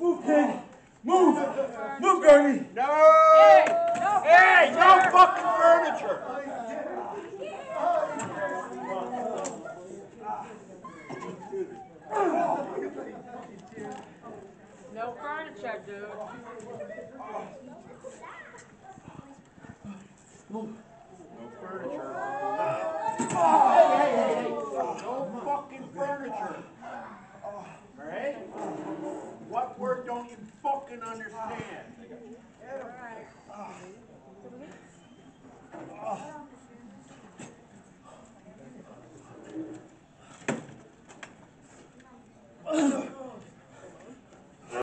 Move, kid. Move. Move, Gurney. No! Hey, no Hey, no furniture. fucking furniture! No furniture, dude. No furniture. Hey, hey, hey, hey, no fucking furniture. What word don't you fucking understand? Ugh.